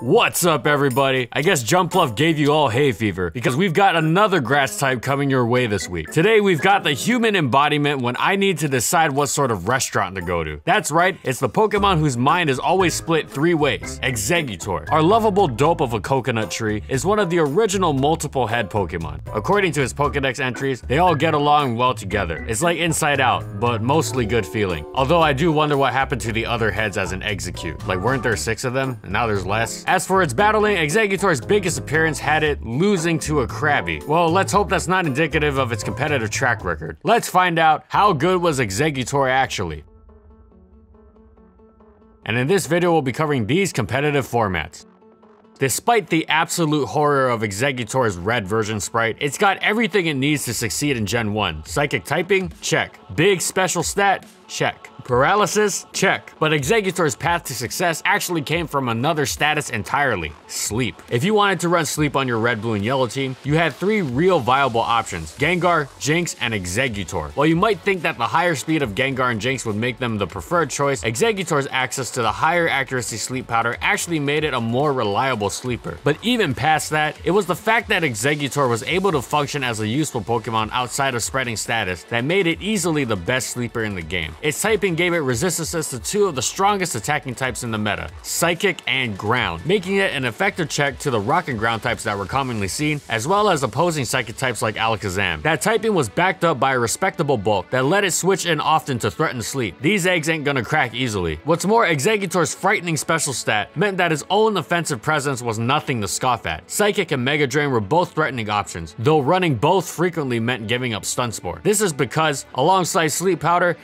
What's up, everybody? I guess Jumpluff gave you all hay fever because we've got another grass type coming your way this week. Today, we've got the human embodiment when I need to decide what sort of restaurant to go to. That's right, it's the Pokemon whose mind is always split three ways Exeggutor. Our lovable dope of a coconut tree is one of the original multiple head Pokemon. According to his Pokedex entries, they all get along well together. It's like Inside Out, but mostly good feeling. Although I do wonder what happened to the other heads as an Exeggcute. Like, weren't there six of them? And now there's less? As for its battling, Exeggutor's biggest appearance had it losing to a Krabby. Well, let's hope that's not indicative of its competitive track record. Let's find out how good was Exeggutor actually. And in this video, we'll be covering these competitive formats. Despite the absolute horror of Exeggutor's red version sprite, it's got everything it needs to succeed in Gen 1. Psychic typing? Check. Big special stat? Check. Paralysis? Check. But Exeggutor's path to success actually came from another status entirely sleep. If you wanted to run sleep on your red, blue, and yellow team, you had three real viable options Gengar, Jynx, and Exeggutor. While you might think that the higher speed of Gengar and Jynx would make them the preferred choice, Exeggutor's access to the higher accuracy sleep powder actually made it a more reliable sleeper. But even past that, it was the fact that Exeggutor was able to function as a useful Pokemon outside of spreading status that made it easily the best sleeper in the game. Its typing gave it resistances to two of the strongest attacking types in the meta, Psychic and Ground, making it an effective check to the Rock and Ground types that were commonly seen, as well as opposing Psychic types like Alakazam. That typing was backed up by a respectable bulk that let it switch in often to threaten sleep. These eggs ain't gonna crack easily. What's more, Exeggutor's frightening special stat meant that his own offensive presence was nothing to scoff at. Psychic and Mega Drain were both threatening options, though running both frequently meant giving up Stun Spore. This is because, alongside Sleep Powder,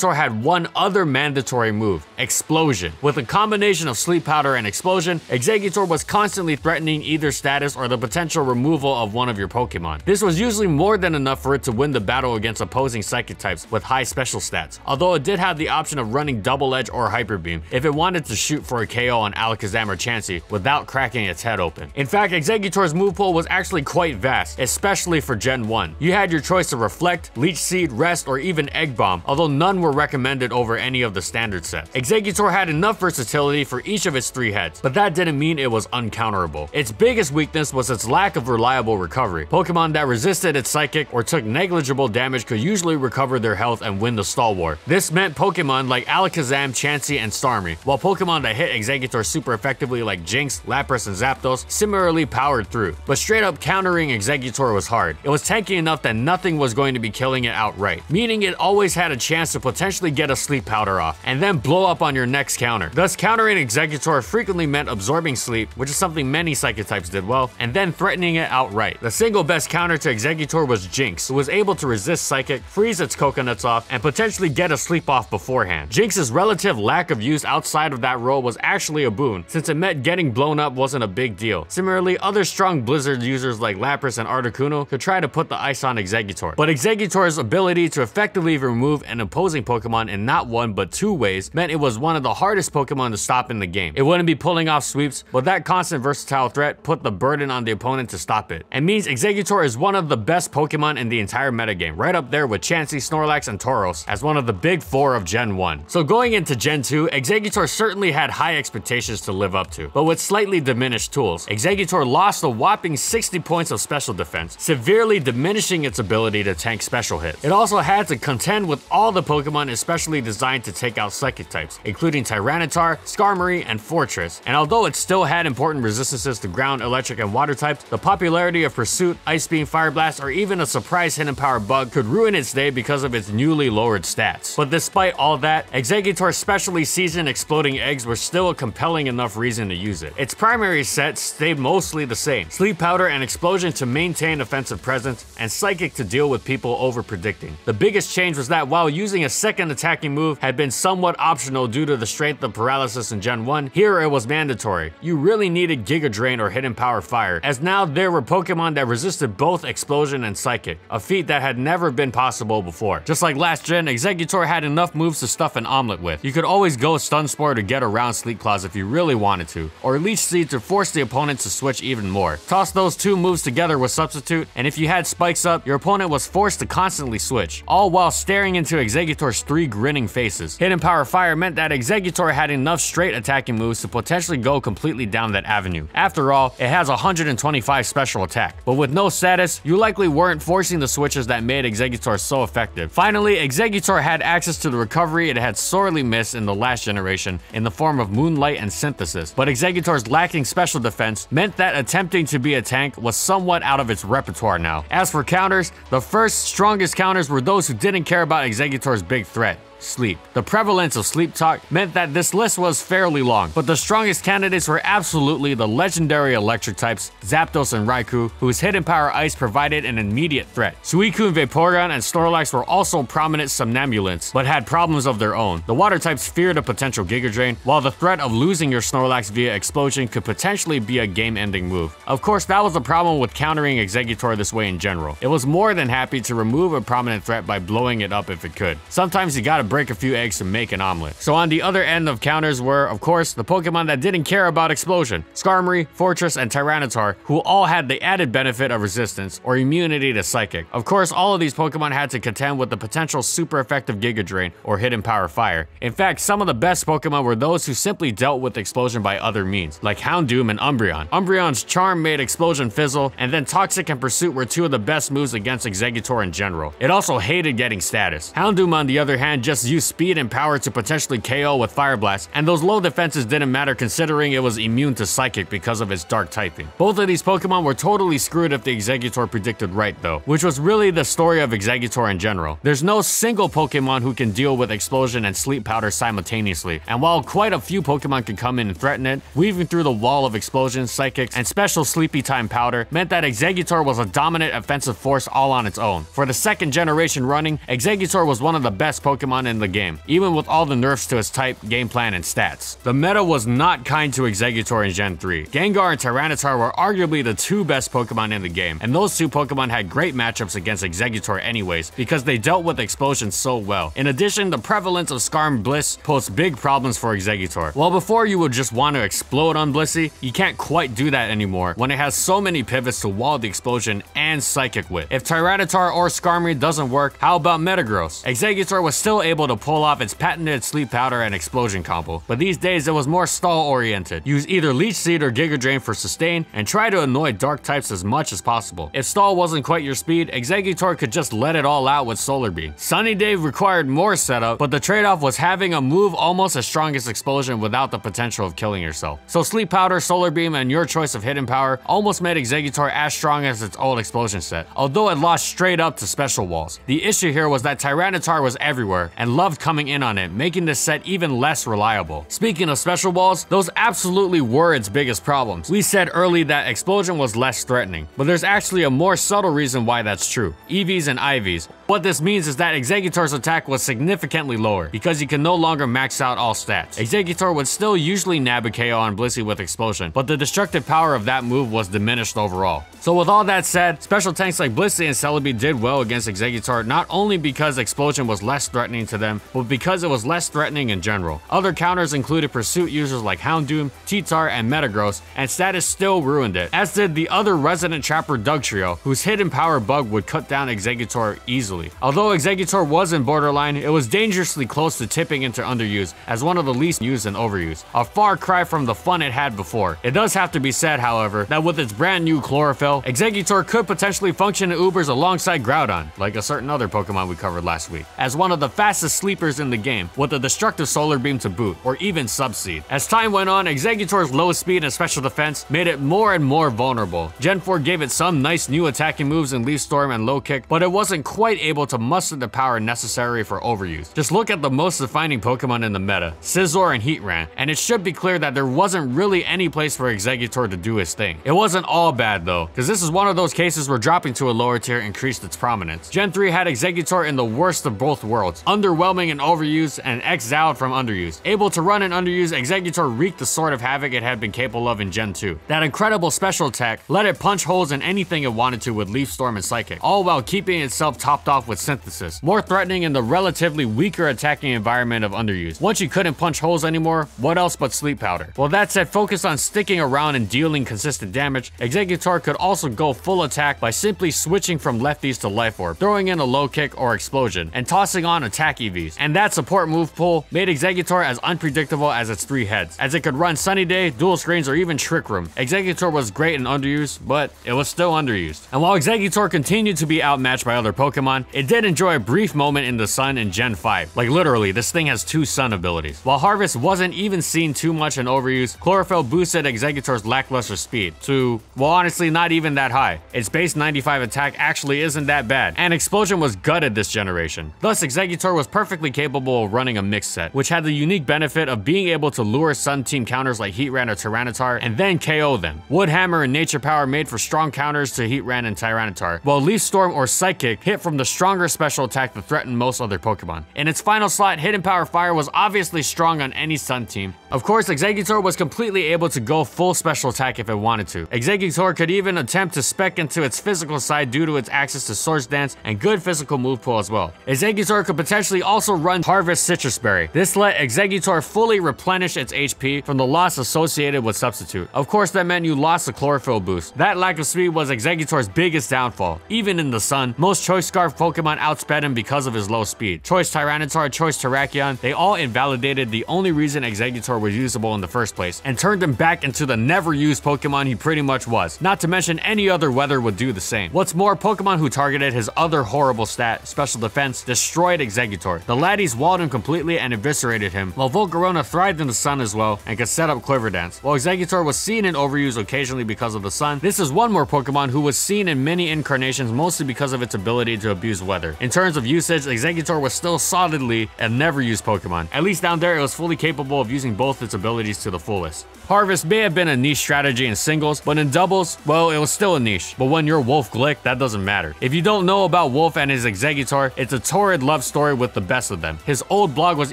Had one other mandatory move, Explosion. With a combination of Sleep Powder and Explosion, Exeggutor was constantly threatening either status or the potential removal of one of your Pokemon. This was usually more than enough for it to win the battle against opposing Psychic types with high special stats, although it did have the option of running Double Edge or Hyper Beam if it wanted to shoot for a KO on Alakazam or Chansey without cracking its head open. In fact, Exeggutor's move pool was actually quite vast, especially for Gen 1. You had your choice of Reflect, Leech Seed, Rest, or even Egg Bomb, although none were recommended over any of the standard sets. Exeggutor had enough versatility for each of its three heads, but that didn't mean it was uncounterable. Its biggest weakness was its lack of reliable recovery. Pokemon that resisted its Psychic or took negligible damage could usually recover their health and win the stall war. This meant Pokemon like Alakazam, Chansey, and Starmie, while Pokemon that hit Exeggutor super effectively like Jynx, Lapras, and Zapdos similarly powered through. But straight up countering Exeggutor was hard. It was tanky enough that nothing was going to be killing it outright, meaning it always had a chance to potentially get a sleep powder off, and then blow up on your next counter. Thus, countering Exeggutor frequently meant absorbing sleep, which is something many Psychic types did well, and then threatening it outright. The single best counter to Exeggutor was Jynx, who was able to resist Psychic, freeze its coconuts off, and potentially get a sleep off beforehand. Jynx's relative lack of use outside of that role was actually a boon, since it meant getting blown up wasn't a big deal. Similarly, other strong Blizzard users like Lapras and Articuno could try to put the ice on Exeggutor, But Exeggutor's ability to effectively remove an opposing Pokemon in not one but two ways meant it was one of the hardest Pokemon to stop in the game. It wouldn't be pulling off sweeps, but that constant versatile threat put the burden on the opponent to stop it. And means Exeggutor is one of the best Pokemon in the entire metagame, right up there with Chansey, Snorlax, and Tauros as one of the big four of Gen 1. So going into Gen 2, Exeggutor certainly had high expectations to live up to, but with slightly diminished tools. Exeggutor lost a whopping 60 points of special defense, severely diminishing its ability to tank special hits. It also had to contend with all the Pokemon especially designed to take out psychic types, including Tyranitar, Skarmory, and Forretress. And although it still had important resistances to ground, electric, and water types, the popularity of Pursuit, Ice Beam, Fire Blast, or even a surprise hidden power bug could ruin its day because of its newly lowered stats. But despite all that, Exeggutor's specially seasoned exploding eggs were still a compelling enough reason to use it. Its primary set stayed mostly the same. Sleep Powder and Explosion to maintain offensive presence, and Psychic to deal with people over predicting. The biggest change was that while using a second attacking move had been somewhat optional due to the strength of Paralysis in Gen 1, here it was mandatory. You really needed Giga Drain or Hidden Power Fire, as now there were Pokemon that resisted both Explosion and Psychic, a feat that had never been possible before. Just like last gen, Exeggutor had enough moves to stuff an omelet with. You could always go Stun Spore to get around Sleep Clause if you really wanted to, or Leech Seed to force the opponent to switch even more. Toss those two moves together with Substitute, and if you had Spikes up, your opponent was forced to constantly switch, all while staring into Exeggutor's Exeggutor's three grinning faces. Hidden Power Fire meant that Exeggutor had enough straight attacking moves to potentially go completely down that avenue. After all, it has 125 special attack, but with no status, you likely weren't forcing the switches that made Exeggutor so effective. Finally, Exeggutor had access to the recovery it had sorely missed in the last generation in the form of Moonlight and Synthesis, but Exeggutor's lacking special defense meant that attempting to be a tank was somewhat out of its repertoire now. As for counters, the first strongest counters were those who didn't care about Exeggutor's big threat sleep. The prevalence of sleep talk meant that this list was fairly long, but the strongest candidates were absolutely the legendary electric types, Zapdos and Raikou, whose hidden power ice provided an immediate threat. Suicune Vaporeon and Snorlax were also prominent somnambulants, but had problems of their own. The water types feared a potential Giga Drain, while the threat of losing your Snorlax via explosion could potentially be a game-ending move. Of course, that was a problem with countering Exeggutor this way in general. It was more than happy to remove a prominent threat by blowing it up if it could. Sometimes you gotta break a few eggs to make an omelet. So on the other end of counters were, of course, the Pokemon that didn't care about explosion. Skarmory, Forretress, and Tyranitar, who all had the added benefit of resistance or immunity to Psychic. Of course, all of these Pokemon had to contend with the potential super effective Giga Drain or Hidden Power Fire. In fact, some of the best Pokemon were those who simply dealt with explosion by other means, like Houndoom and Umbreon. Umbreon's Charm made Explosion fizzle, and then Toxic and Pursuit were two of the best moves against Exeggutor in general. It also hated getting status. Houndoom, on the other hand, just used speed and power to potentially KO with Fire Blast, and those low defenses didn't matter considering it was immune to Psychic because of its dark typing. Both of these Pokemon were totally screwed if the Exeggutor predicted right though, which was really the story of Exeggutor in general. There's no single Pokemon who can deal with Explosion and Sleep Powder simultaneously, and while quite a few Pokemon can come in and threaten it, weaving through the wall of Explosion, Psychics, and special Sleepy Time Powder meant that Exeggutor was a dominant offensive force all on its own. For the second generation running, Exeggutor was one of the best Pokemon in the game even with all the nerfs to its type, game plan, and stats. The meta was not kind to Exeggutor in Gen 3. Gengar and Tyranitar were arguably the two best Pokemon in the game, and those two Pokemon had great matchups against Exeggutor anyways, because they dealt with explosions so well. In addition, the prevalence of Skarm Bliss posed big problems for Exeggutor. While before you would just want to explode on Blissey, you can't quite do that anymore when it has so many pivots to wall the explosion and Psychic with. If Tyranitar or Skarmory doesn't work, how about Metagross? Exeggutor was still able to pull off its patented sleep powder and explosion combo, but these days it was more stall oriented. Use either Leech Seed or Giga Drain for sustain, and try to annoy dark types as much as possible. If stall wasn't quite your speed, Exeggutor could just let it all out with Solar Beam. Sunny Day required more setup, but the trade-off was having a move almost as strong as Explosion without the potential of killing yourself. So Sleep Powder, Solar Beam, and your choice of Hidden Power almost made Exeggutor as strong as its old Explosion set, although it lost straight up to Special Walls. The issue here was that Tyranitar was everywhere, and loved coming in on it, making this set even less reliable. Speaking of special walls, those absolutely were its biggest problems. We said early that Explosion was less threatening, but there's actually a more subtle reason why that's true. EVs and IVs. What this means is that Exeggutor's attack was significantly lower, because he can no longer max out all stats. Exeggutor would still usually nab a KO on Blissey with Explosion, but the destructive power of that move was diminished overall. So with all that said, special tanks like Blissey and Celebi did well against Exeggutor not only because Explosion was less threatening to them, but because it was less threatening in general. Other counters included pursuit users like Houndoom, T-Tar, and Metagross, and status still ruined it, as did the other resident trapper Dugtrio, whose hidden power bug would cut down Exeggutor easily. Although Exeggutor was in borderline, it was dangerously close to tipping into underuse as one of the least used and overused, a far cry from the fun it had before. It does have to be said, however, that with its brand new Chlorophyll, Exeggutor could potentially function in Ubers alongside Groudon, like a certain other Pokemon we covered last week, as one of the fastest sleepers in the game, with a destructive solar beam to boot, or even subseed. As time went on, Exeggutor's low speed and special defense made it more and more vulnerable. Gen 4 gave it some nice new attacking moves in Leaf Storm and Low Kick, but it wasn't quite able to muster the power necessary for overuse. Just look at the most defining Pokemon in the meta, Scizor and Heatran, and it should be clear that there wasn't really any place for Exeggutor to do his thing. It wasn't all bad though, because this is one of those cases where dropping to a lower tier increased its prominence. Gen 3 had Exeggutor in the worst of both worlds, underwhelming and overused and exiled from underuse. Able to run and underuse, Exeggutor wreaked the sort of havoc it had been capable of in Gen 2. That incredible special attack let it punch holes in anything it wanted to with Leaf Storm and Psychic, all while keeping itself topped off off with Synthesis, more threatening in the relatively weaker attacking environment of Underuse. Once you couldn't punch holes anymore, what else but Sleep Powder? Well that said, focus on sticking around and dealing consistent damage, Exeggutor could also go full attack by simply switching from lefties to Life Orb, throwing in a low kick or explosion, and tossing on attack EVs. And that support move pool made Exeggutor as unpredictable as its three heads, as it could run Sunny Day, Dual Screens, or even Trick Room. Exeggutor was great in underuse, but it was still underused. And while Exeggutor continued to be outmatched by other Pokemon, it did enjoy a brief moment in the sun in Gen 5. Like literally, this thing has two sun abilities. While Harvest wasn't even seen too much in overuse, Chlorophyll boosted Exeggutor's lackluster speed to, well honestly not even that high. Its base 95 attack actually isn't that bad, and Explosion was gutted this generation. Thus, Exeggutor was perfectly capable of running a mix set, which had the unique benefit of being able to lure Sun Team counters like Heatran or Tyranitar and then KO them. Wood Hammer and Nature Power made for strong counters to Heatran and Tyranitar, while Leaf Storm or Psychic hit from the stronger special attack that threatened most other Pokemon. In its final slot, Hidden Power Fire was obviously strong on any Sun team. Of course, Exeggutor was completely able to go full special attack if it wanted to. Exeggutor could even attempt to spec into its physical side due to its access to Swords Dance and good physical move pool as well. Exeggutor could potentially also run Harvest Sitrus Berry. This let Exeggutor fully replenish its HP from the loss associated with Substitute. Of course, that meant you lost the Chlorophyll boost. That lack of speed was Exeggutor's biggest downfall. Even in the sun, most Choice Scarf Pokemon outsped him because of his low speed. Choice Tyranitar, Choice Terrakion, they all invalidated the only reason Exeggutor was usable in the first place and turned him back into the never used Pokemon he pretty much was. Not to mention any other weather would do the same. What's more, Pokemon who targeted his other horrible stat, Special Defense, destroyed Exeggutor. The Latis walled him completely and eviscerated him, while Volcarona thrived in the sun as well and could set up Quiver Dance. While Exeggutor was seen in overuse occasionally because of the sun, this is one more Pokemon who was seen in many incarnations mostly because of its ability to abuse weather. In terms of usage, Exeggutor was still solidly a never used Pokemon. At least down there, it was fully capable of using both its abilities to the fullest. Harvest may have been a niche strategy in singles, but in doubles, well, it was still a niche. But when you're Wolfe Glick, that doesn't matter. If you don't know about Wolfe and his Exeggutor, it's a torrid love story with the best of them. His old blog was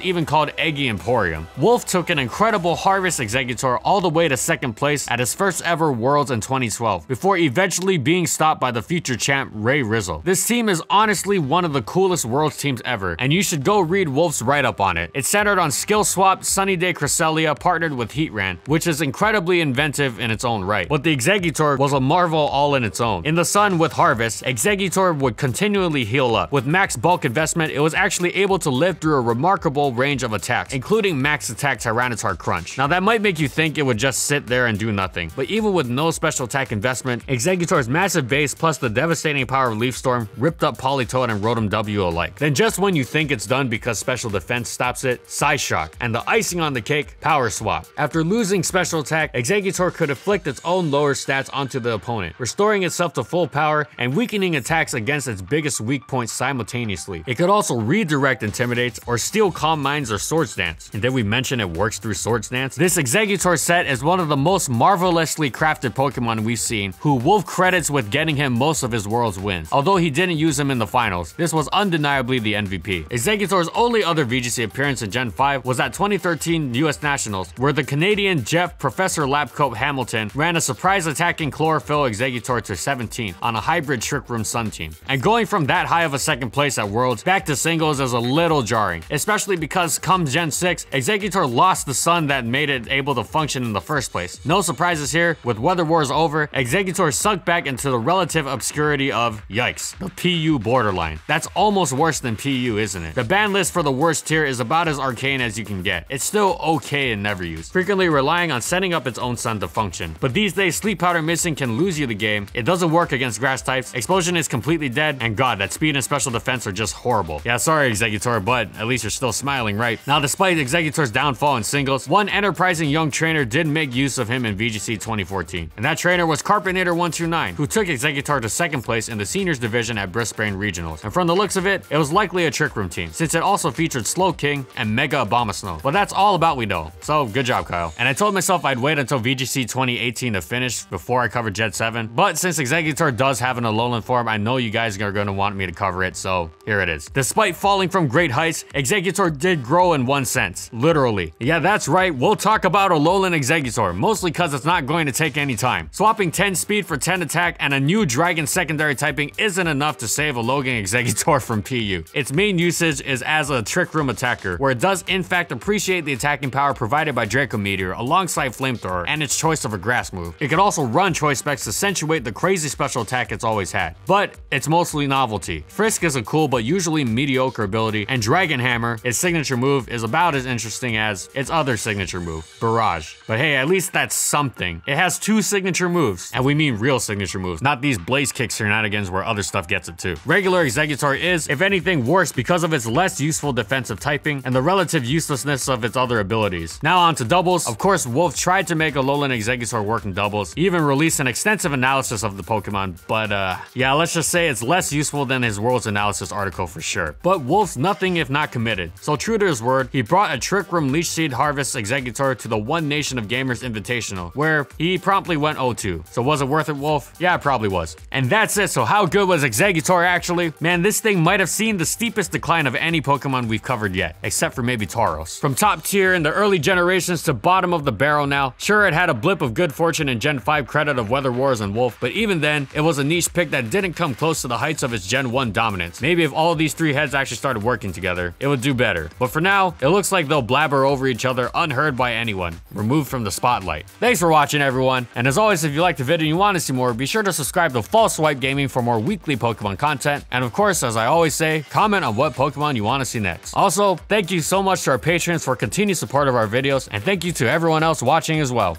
even called Eggy Emporium. Wolfe took an incredible Harvest Exeggutor all the way to second place at his first ever Worlds in 2012, before eventually being stopped by the future champ Ray Rizzo. This team is honestly one of the coolest Worlds teams ever, and you should go read Wolfe's write-up on it. It's centered on skill swap Sunny Day Cresselia partnered with Heatran, which is incredibly inventive in its own right. But the Exeggutor was a marvel all in its own. In the sun with Harvest, Exeggutor would continually heal up. With max bulk investment, it was actually able to live through a remarkable range of attacks, including max attack Tyranitar Crunch. Now that might make you think it would just sit there and do nothing, but even with no special attack investment, Exeggutor's massive base plus the devastating power of Leaf Storm ripped up Politoed and Rotom W alike. Then just when you think it's done because special defense stops it, Psyshock, and the icing on the cake, Power Swap. After losing special attack, Exeggutor could afflict its own lower stats onto the opponent, restoring itself to full power and weakening attacks against its biggest weak points simultaneously. It could also redirect Intimidates or steal Calm Minds or Swords Dance. And did we mention it works through Swords Dance? This Exeggutor set is one of the most marvelously crafted Pokemon we've seen, who Wolfe credits with getting him most of his World's wins. Although he didn't use him in the finals, this was undeniably the MVP. Exeggutor's only other VGC appearance in Gen 5 was at 2013 US Nationals, where the Canadian Jeff Professor Labcoat Hamilton ran a surprise attacking Chlorophyll Exeggutor to 17 on a hybrid Trick Room Sun team. And going from that high of a second place at Worlds back to singles is a little jarring, especially because come Gen 6, Exeggutor lost the sun that made it able to function in the first place. No surprises here, with Weather Wars over, Exeggutor sunk back into the relative obscurity of, yikes, the PU borderline. That's almost worse than PU, isn't it? The ban list for the worst tier is about as arcane as you can get. It's still okay and never used, frequently relying on setting up its own sun to function. But these days, Sleep Powder missing can lose you the game. It doesn't work against grass types, Explosion is completely dead, and god, that speed and special defense are just horrible. Yeah, sorry Exeggutor, but at least you're still smiling, right? Now, despite Exeggutor's downfall in singles, one enterprising young trainer did make use of him in VGC 2014. And that trainer was Carpinator129, who took Exeggutor to second place in the seniors division at Brisbane Regionals. And from the looks of it, it was likely a Trick Room team, since it also featured Slowking and Mega Abomasnow. But that's all about we know, so good job, Kyle. And I told myself I'd wait until VGC 2018 to finish before I covered Gen 7, but since Exeggutor does have an Alolan form, I know you guys are gonna want me to cover it, so here it is. Despite falling from great heights, Exeggutor did grow in one sense, literally. Yeah, that's right, we'll talk about Alolan Exeggutor, mostly cause it's not going to take any time. Swapping 10 speed for 10 attack and a new dragon secondary typing isn't enough to save Alolan Logan Exeggutor from PU. Its main usage is as a Trick Room attacker, where it does in fact appreciate the attacking power provided by Draco Meteor alongside Flamethrower and its choice of a grass move. It can also run choice specs to accentuate the crazy special attack it's always had, but it's mostly novelty. Frisk is a cool but usually mediocre ability, and Dragon Hammer, its signature move, is about as interesting as its other signature move, Barrage. But hey, at least that's something. It has two signature moves, and we mean real signature moves, not these Blaze Kick shenanigans where other stuff gets it too. Regular Exeggutor is, if anything, worse because of its less useful defensive typing and the relative uselessness of its other abilities. Now on to doubles. Of course, Wolfe tried to make Alolan Exeggutor work in doubles, he even released an extensive analysis of the Pokemon, but uh, yeah, let's just say it's less useful than his World's Analysis article for sure. But Wolfe's nothing if not committed. So true to his word, he brought a Trick Room Leech Seed Harvest Exeggutor to the One Nation of Gamers Invitational, where he promptly went 0-2. So was it worth it, Wolfe? Yeah, it probably was. And that's it, so how good was Exeggutor actually? Man, this thing might have seen the steepest decline of any Pokemon we've covered yet, except for maybe Tauros. From top tier in the early generations to bottom of the barrel now, sure it had a blip of good fortune in Gen 5 credit of Weather Wars and Wolfe, but even then, it was a niche pick that didn't come close to the heights of its Gen 1 dominance. Maybe if all these three heads actually started working together, it would do better. But for now, it looks like they'll blabber over each other unheard by anyone, removed from the spotlight. Thanks for watching everyone, and as always if you liked the video and you want to see more, be sure to subscribe to False Swipe Gaming for more weekly Pokemon content, and of course, as I always say, comment on what Pokemon you want to see next. Also, thank you so much to our patrons for continued support of our videos, and thank you to everyone else watching as well.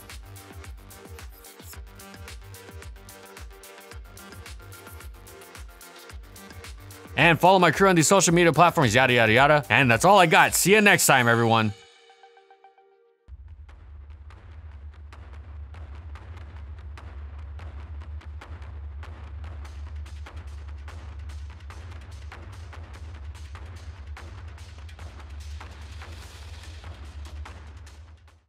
And follow my crew on these social media platforms, yada, yada, yada. And that's all I got. See you next time, everyone.